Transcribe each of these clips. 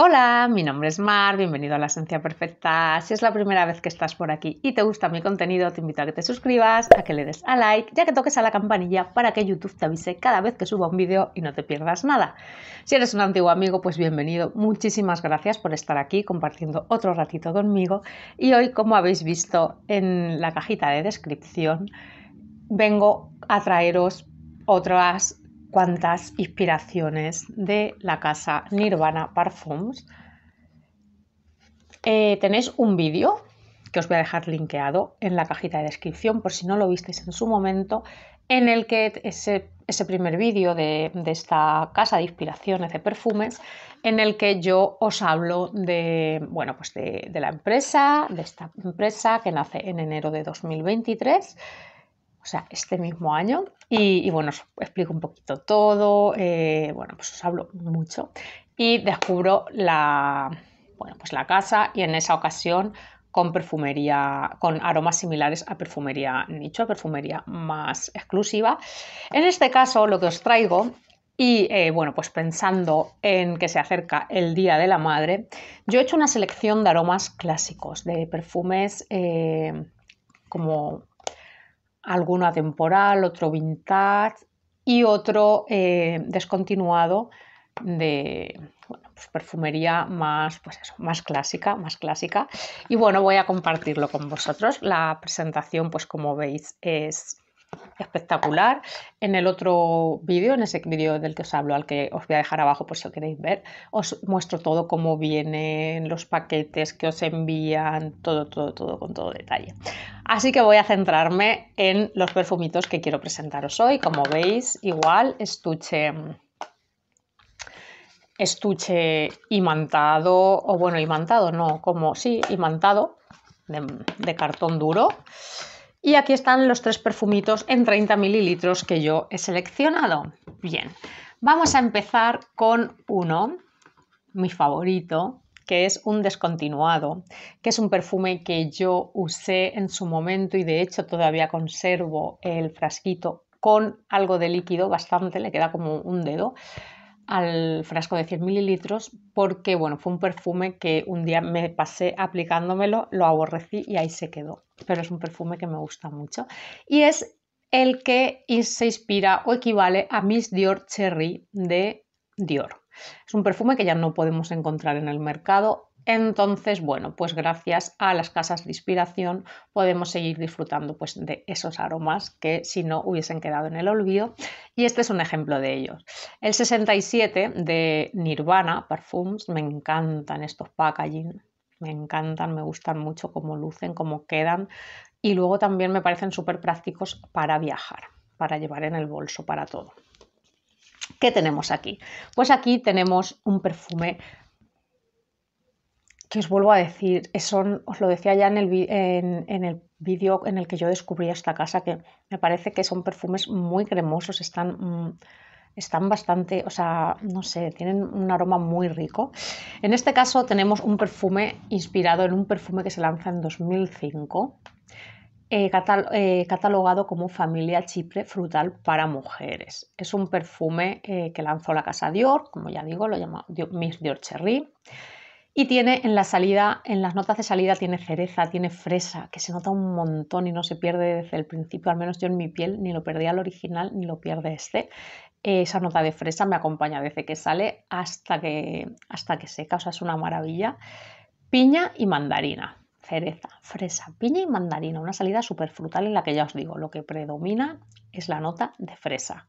Hola, mi nombre es Mar, bienvenido a la Esencia Perfecta. Si es la primera vez que estás por aquí y te gusta mi contenido, te invito a que te suscribas, a que le des a like, ya que toques a la campanilla para que YouTube te avise cada vez que suba un vídeo y no te pierdas nada. Si eres un antiguo amigo, pues bienvenido. Muchísimas gracias por estar aquí compartiendo otro ratito conmigo. Y hoy, como habéis visto en la cajita de descripción, vengo a traeros otras cuantas inspiraciones de la casa Nirvana Parfums. Eh, tenéis un vídeo que os voy a dejar linkeado en la cajita de descripción por si no lo visteis en su momento, en el que ese, ese primer vídeo de, esta casa de inspiraciones de perfumes, en el que yo os hablo de, bueno, pues de, de la empresa, de esta empresa que nace en enero de 2023 o sea, este mismo año. Y, bueno, os explico un poquito todo, eh, bueno, pues os hablo mucho y descubro la, bueno, pues la casa y en esa ocasión con perfumería, con aromas similares a perfumería nicho, a perfumería más exclusiva. En este caso, lo que os traigo y eh, bueno, pues pensando en que se acerca el Día de la Madre, yo he hecho una selección de aromas clásicos, de perfumes eh, como alguno atemporal, otro vintage y otro eh, descontinuado de pues perfumería más, pues más clásica, más clásica. Y bueno, voy a compartirlo con vosotros. La presentación, pues como veis, es espectacular. En el otro vídeo, en ese vídeo del que os hablo, al que os voy a dejar abajo por si lo queréis ver, os muestro todo cómo vienen los paquetes que os envían, todo, todo, todo con todo detalle. Así que voy a centrarme en los perfumitos que quiero presentaros hoy. Como veis, igual estuche estuche imantado, o bueno, imantado no, como sí, imantado de, de cartón duro. Y aquí están los tres perfumitos en 30 mililitros que yo he seleccionado. Bien, vamos a empezar con uno, mi favorito, que es un descontinuado, que es un perfume que yo usé en su momento y de hecho todavía conservo el frasquito con algo de líquido, bastante, le queda como un dedo al frasco de 100 mililitros porque bueno, fue un perfume que un día me pasé aplicándomelo, lo aborrecí y ahí se quedó. Pero es un perfume que me gusta mucho. Y es el que se inspira o equivale a Miss Dior Cherry de Dior. Es un perfume que ya no podemos encontrar en el mercado entonces, bueno, pues gracias a las casas de inspiración podemos seguir disfrutando pues, de esos aromas que si no hubiesen quedado en el olvido. Y este es un ejemplo de ellos. El 67 de Nirvana Parfums, me encantan estos packaging, me encantan, me gustan mucho cómo lucen, cómo quedan. Y luego también me parecen súper prácticos para viajar, para llevar en el bolso, para todo. ¿Qué tenemos aquí? Pues aquí tenemos un perfume que os vuelvo a decir, son, os lo decía ya en el, en, el vídeo en el que yo descubrí esta casa, que me parece que son perfumes muy cremosos, están, mm, están bastante, o sea, no sé, tienen un aroma muy rico. En este caso tenemos un perfume inspirado en un perfume que se lanza en 2005. Eh, eh, catalogado como familia chipre frutal para mujeres. Es un perfume eh, que lanzó la casa Dior, como ya digo, lo llama Miss Dior Cherry. Y tiene en la salida, en las notas de salida tiene cereza, tiene fresa, que se nota un montón y no se pierde desde el principio, al menos yo en mi piel ni lo perdí al original ni lo pierde este. Esa nota de fresa me acompaña desde que sale hasta que, hasta que seca, o sea, es una maravilla. Piña y mandarina, cereza, fresa, piña y mandarina, una salida súper frutal en la que ya os digo, lo que predomina es la nota de fresa.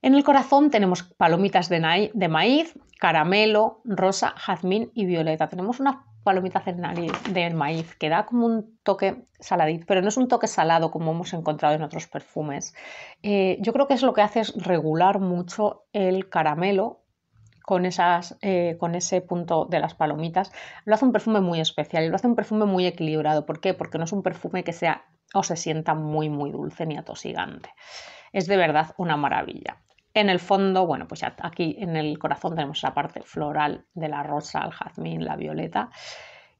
En el corazón tenemos palomitas de, maíz, caramelo, rosa, jazmín y violeta. Tenemos unas palomitas de maíz que da como un toque saladito, pero no es un toque salado como hemos encontrado en otros perfumes. Eh, yo creo que es lo que hace es regular mucho el caramelo con, eh, con ese punto de las palomitas. Lo hace un perfume muy especial lo hace un perfume muy equilibrado. ¿Por qué? Porque no es un perfume que sea o se sienta muy, muy dulce ni atosigante. Es de verdad una maravilla. En el fondo, bueno, pues ya aquí en el corazón tenemos la parte floral de la rosa, el jazmín, la violeta.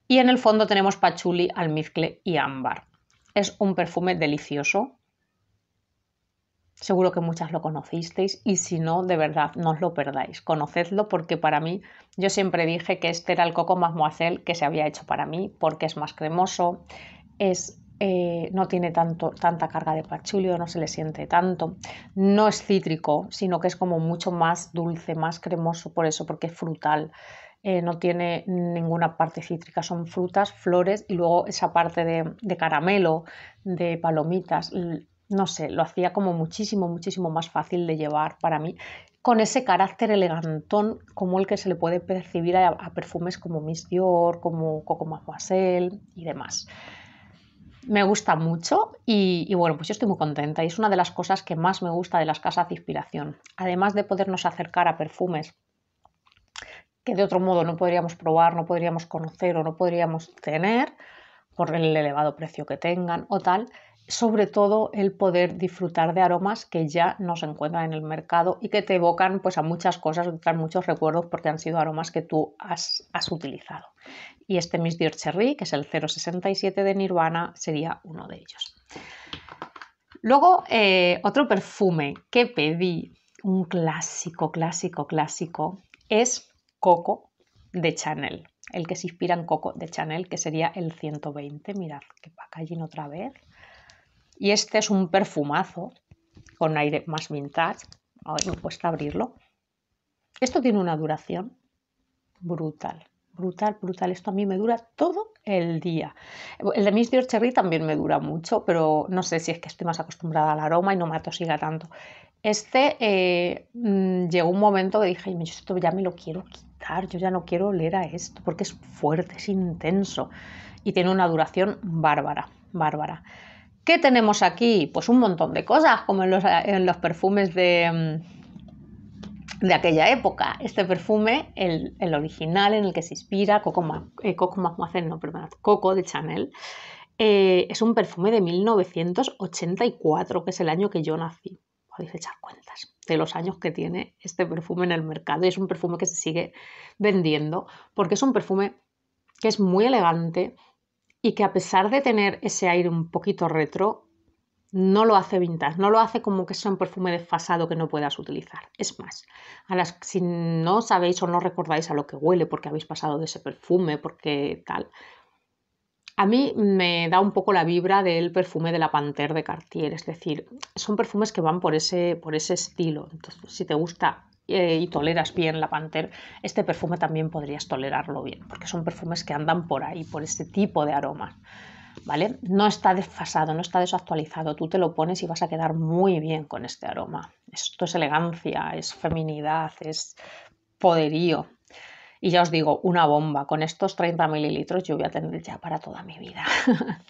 Y en el fondo tenemos pachuli, almizcle y ámbar. Es un perfume delicioso. Seguro que muchas lo conocisteis y si no, de verdad, no os lo perdáis. Conocedlo porque para mí, yo siempre dije que este era el coco Mademoiselle que se había hecho para mí porque es más cremoso, es, eh, no tiene tanto, tanta carga de pachulio, no se le siente tanto, no es cítrico, sino que es como mucho más dulce, más cremoso por eso, porque es frutal. Eh, no tiene ninguna parte cítrica, son frutas, flores y luego esa parte de caramelo, de palomitas, no sé, lo hacía como muchísimo, muchísimo más fácil de llevar para mí, con ese carácter elegantón como el que se le puede percibir a, perfumes como Miss Dior, como Coco Mademoiselle y demás. Me gusta mucho y, bueno, pues yo estoy muy contenta y es una de las cosas que más me gusta de las casas de inspiración. Además de podernos acercar a perfumes que de otro modo no podríamos probar, no podríamos conocer o no podríamos tener por el elevado precio que tengan o tal, sobre todo el poder disfrutar de aromas que ya no se encuentran en el mercado y que te evocan pues, a muchas cosas, te traen muchos recuerdos porque han sido aromas que tú has, utilizado. Y este Miss Dior Cherry, que es el 067 de Nirvana, sería uno de ellos. Luego, eh, otro perfume que pedí, un clásico, clásico, clásico, es Coco de Chanel. El que se inspira en Coco de Chanel, que sería el 120. Mirad, que packaging otra vez y este es un perfumazo con aire más vintage. Ahora me cuesta abrirlo. Esto tiene una duración brutal, brutal, brutal. Esto a mí me dura todo el día. El de Miss Dior Cherry también me dura mucho, pero no sé si es que estoy más acostumbrada al aroma y no me atosiga tanto. Este eh, mm, llegó un momento que dije, esto ya me lo quiero quitar, yo ya no quiero oler a esto porque es fuerte, es intenso y tiene una duración bárbara, bárbara. ¿Qué tenemos aquí? Pues un montón de cosas, como en los, perfumes de, mm, de, aquella época. Este perfume, el, original en el que se inspira, Coco, eh, Coco no, perdón, Coco de Chanel, eh, es un perfume de 1984, que es el año que yo nací. Podéis echar cuentas de los años que tiene este perfume en el mercado. Y es un perfume que se sigue vendiendo porque es un perfume que es muy elegante, y que a pesar de tener ese aire un poquito retro, no lo hace vintage, no lo hace como que sea un perfume desfasado que no puedas utilizar. Es más, a las, si no sabéis o no recordáis a lo que huele porque habéis pasado de ese perfume, porque tal, a mí me da un poco la vibra del perfume de la Panther de Cartier, es decir, son perfumes que van por ese, por ese estilo. Entonces, si te gusta eh, y toleras bien la Panther, este perfume también podrías tolerarlo bien, porque son perfumes que andan por ahí, por este tipo de aromas. ¿Vale? No está desfasado, no está desactualizado. Tú te lo pones y vas a quedar muy bien con este aroma. Esto es elegancia, es feminidad, es poderío. Y ya os digo, una bomba. Con estos 30 mililitros yo voy a tener ya para toda mi vida.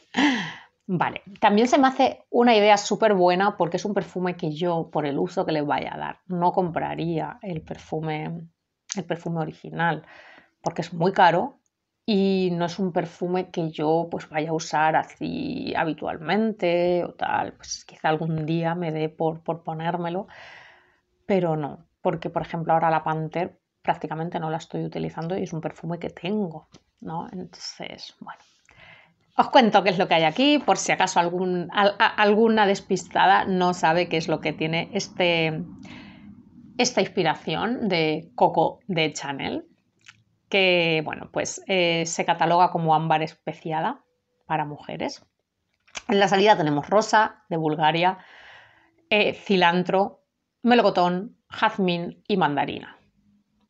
Vale, también se me hace una idea súper buena porque es un perfume que yo, por el uso que le vaya a dar, no compraría el perfume, el perfume original porque es muy caro y no es un perfume que yo pues vaya a usar así habitualmente o tal. Pues quizá algún día me dé por, por ponérmelo, pero no, porque por ejemplo ahora la Panther prácticamente no la estoy utilizando y es un perfume que tengo, ¿no? Entonces, bueno. Os cuento qué es lo que hay aquí, por si acaso algún, alguna despistada no sabe qué es lo que tiene este, esta inspiración de Coco de Chanel, que bueno, pues eh, se cataloga como ámbar especiada para mujeres. En la salida tenemos rosa de Bulgaria, eh, cilantro, melocotón, jazmín y mandarina.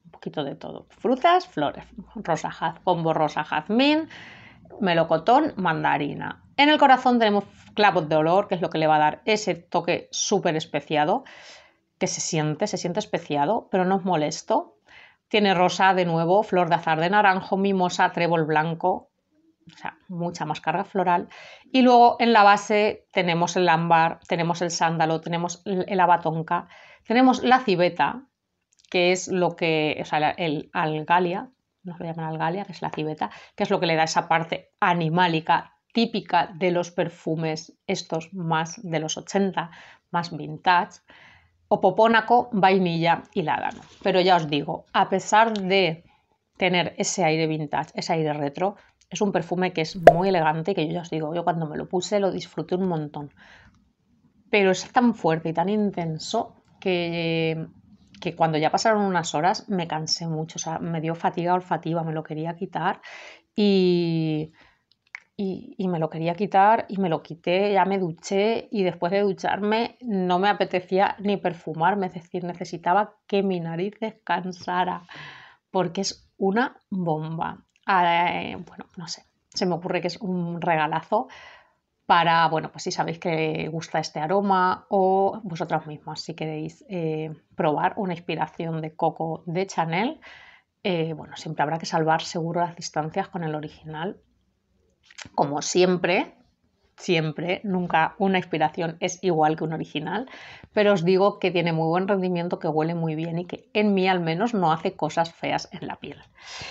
Un poquito de todo. Frutas, flores. Rosa, jaz, combo rosa, jazmín melocotón, mandarina. En el corazón tenemos clavos de olor, que es lo que le va a dar ese toque súper especiado, que se siente, se siente especiado, pero no es molesto. Tiene rosa de nuevo, flor de azar de naranjo, mimosa, trébol blanco, o sea, mucha más carga floral. Y luego en la base tenemos el ámbar, tenemos el sándalo, tenemos el abatonca, tenemos la civeta, que es lo que, o sea, el algalia, nos lo llaman algalia, que es la civeta, que es lo que le da esa parte animálica típica de los perfumes estos más de los 80, más vintage, o popónaco, vainilla y ládano. Pero ya os digo, a pesar de tener ese aire vintage, ese aire retro, es un perfume que es muy elegante que yo ya os digo, yo cuando me lo puse lo disfruté un montón. pero es tan fuerte y tan intenso que, que cuando ya pasaron unas horas me cansé mucho, o sea, me dio fatiga olfativa, me lo quería quitar y, y, me lo quería quitar y me lo quité, ya me duché y después de ducharme no me apetecía ni perfumarme, es decir, necesitaba que mi nariz descansara porque es una bomba. Ah, bueno, no sé, se me ocurre que es un regalazo para, bueno, pues si sabéis que gusta este aroma o vosotras mismas si queréis eh, probar una inspiración de coco de Chanel, eh, bueno, siempre habrá que salvar seguro las distancias con el original. Como siempre, siempre, nunca una inspiración es igual que un original, pero os digo que tiene muy buen rendimiento, que huele muy bien y que en mí al menos no hace cosas feas en la piel.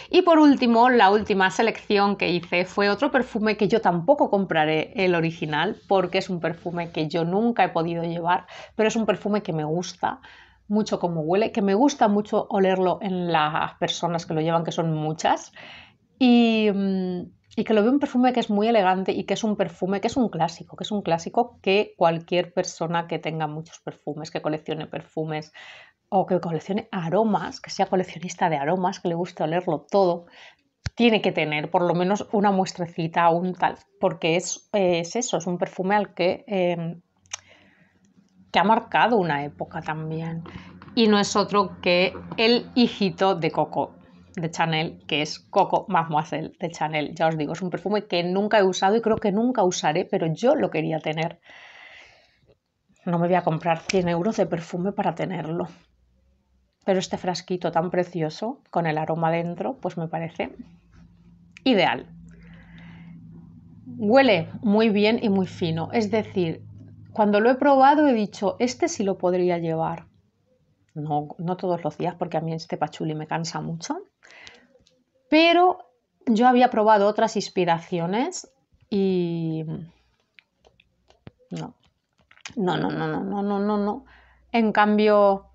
Y por último, la última selección que hice fue otro perfume que yo tampoco compraré el original porque es un perfume que yo nunca he podido llevar, pero es un perfume que me gusta mucho como huele, que me gusta mucho olerlo en las personas que lo llevan, que son muchas. Y, mm, y que lo veo un perfume que es muy elegante y que es un perfume que es un clásico, que es un clásico que cualquier persona que tenga muchos perfumes, que coleccione perfumes o que coleccione aromas, que sea coleccionista de aromas, que le guste olerlo todo, tiene que tener por lo menos una muestrecita, un tal, porque es, eso, es un perfume al que, em, que ha marcado una época también. Y no es otro que el hijito de Coco de Chanel, que es Coco Mademoiselle de Chanel. Ya os digo, es un perfume que nunca he usado y creo que nunca usaré, pero yo lo quería tener. No me voy a comprar 100 euros de perfume para tenerlo. Pero este frasquito tan precioso, con el aroma dentro, pues me parece ideal. Huele muy bien y muy fino. Es decir, cuando lo he probado he dicho, este sí lo podría llevar. No, no todos los días, porque a mí este pachuli me cansa mucho pero yo había probado otras inspiraciones y no, no, no, no, no, no, no, no, no. En cambio,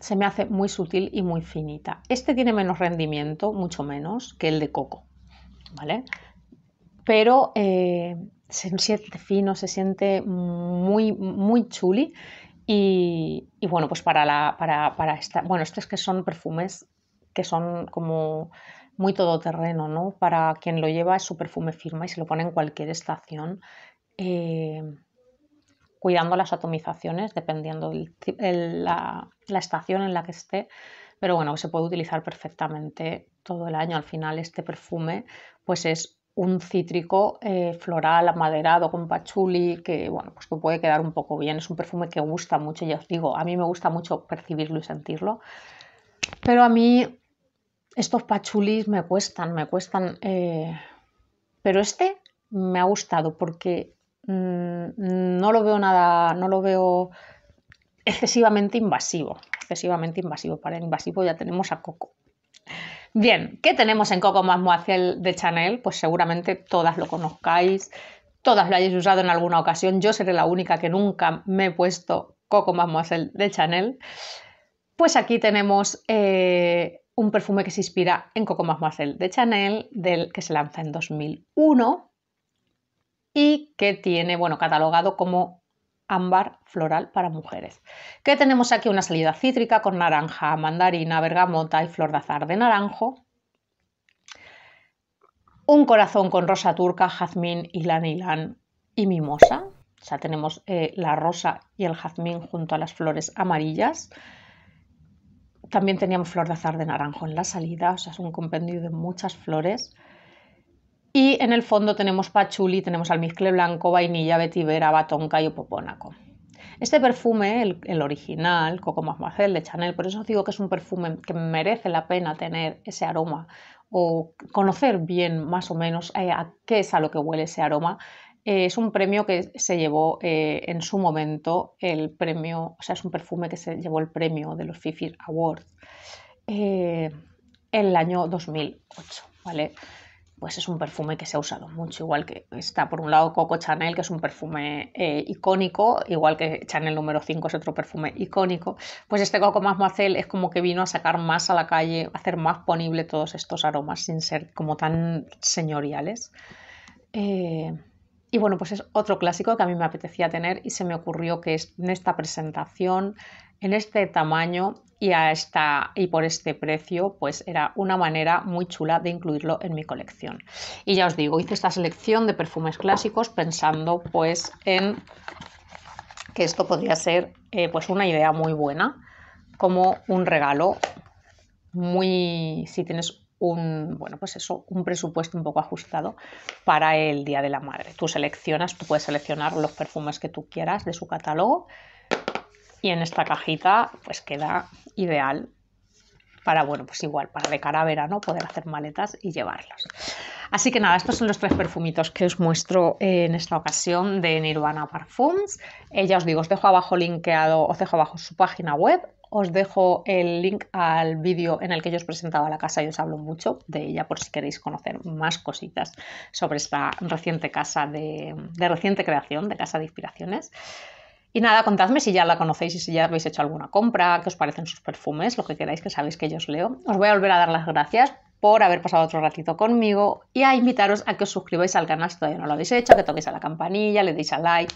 se me hace muy sutil y muy finita. Este tiene menos rendimiento, mucho menos, que el de coco, ¿vale? Pero eh, se siente fino, se siente muy, muy chuli. Y, bueno, pues para, la, para, para esta, bueno, estos que son perfumes que son como muy todoterreno, ¿no? Para quien lo lleva es su perfume firma y se lo pone en cualquier estación, eh, cuidando las atomizaciones dependiendo de la, estación en la que esté. Pero bueno, se puede utilizar perfectamente todo el año. Al final este perfume pues es un cítrico eh, floral amaderado con pachuli que bueno pues que puede quedar un poco bien es un perfume que gusta mucho ya os digo a mí me gusta mucho percibirlo y sentirlo pero a mí estos pachulis me cuestan, me cuestan. Eh, pero este me ha gustado porque mm, no lo veo nada, no lo veo excesivamente invasivo. Excesivamente invasivo. Para el invasivo ya tenemos a Coco. Bien, ¿qué tenemos en Coco Mademoiselle de Chanel? Pues seguramente todas lo conozcáis, todas lo hayáis usado en alguna ocasión. Yo seré la única que nunca me he puesto Coco Mademoiselle de Chanel. Pues aquí tenemos eh, un perfume que se inspira en Coco Mademoiselle de Chanel, del que se lanza en 2001 y que tiene, bueno, catalogado como ámbar floral para mujeres. Que tenemos aquí una salida cítrica con naranja, mandarina, bergamota y flor de azar de naranjo. Un corazón con rosa turca, jazmín, ylan ylan y mimosa. O sea, tenemos eh, la rosa y el jazmín junto a las flores amarillas. También teníamos flor de azar de naranjo en la salida, o sea, es un compendio de muchas flores. Y en el fondo tenemos pachuli, tenemos almizcle blanco, vainilla, vetivera, batonca y opopónaco. Este perfume, el, original, Coco Mademoiselle de Chanel, por eso digo que es un perfume que merece la pena tener ese aroma o conocer bien más o menos eh, a qué es a lo que huele ese aroma, eh, es un premio que se llevó eh, en su momento el premio, o sea, es un perfume que se llevó el premio de los Fifi Awards en el año 2008, ¿vale? Pues es un perfume que se ha usado mucho, igual que está por un lado Coco Chanel, que es un perfume icónico, igual que Chanel número 5 es otro perfume icónico, pues este Coco Mademoiselle es como que vino a sacar más a la calle, a hacer más ponible todos estos aromas sin ser como tan señoriales. Y bueno, pues es otro clásico que a mí me apetecía tener y se me ocurrió que en esta presentación, en este tamaño y, a esta, y por este precio, pues era una manera muy chula de incluirlo en mi colección. Y ya os digo, hice esta selección de perfumes clásicos pensando pues en que esto podría ser eh, pues una idea muy buena como un regalo muy si tienes un, bueno, pues eso, un presupuesto un poco ajustado para el Día de la Madre. Tú seleccionas, tú puedes seleccionar los perfumes que tú quieras de su catálogo y en esta cajita pues queda ideal para, bueno, pues igual, para de cara a verano poder hacer maletas y llevarlos. Así que nada, estos son los tres perfumitos que os muestro en esta ocasión de Nirvana Parfums. Eh, ya os digo, os dejo abajo linkeado, os dejo abajo su página web os dejo el link al vídeo en el que yo os presentaba la casa y os hablo mucho de ella por si queréis conocer más cositas sobre esta reciente casa de, reciente creación, de Casa de Inspiraciones. Y nada, contadme si ya la conocéis y si ya habéis hecho alguna compra, qué os parecen sus perfumes, lo que queráis, que sabéis que yo os leo. Os voy a volver a dar las gracias por haber pasado otro ratito conmigo y a invitaros a que os suscribáis al canal si todavía no lo habéis hecho, que toquéis a la campanilla, le deis a like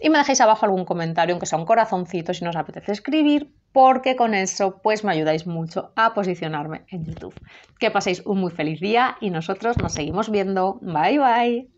y me dejéis abajo algún comentario, aunque sea un corazoncito si no os apetece escribir, porque con eso pues me ayudáis mucho a posicionarme en YouTube. Que paséis un muy feliz día y nosotros nos seguimos viendo. Bye bye.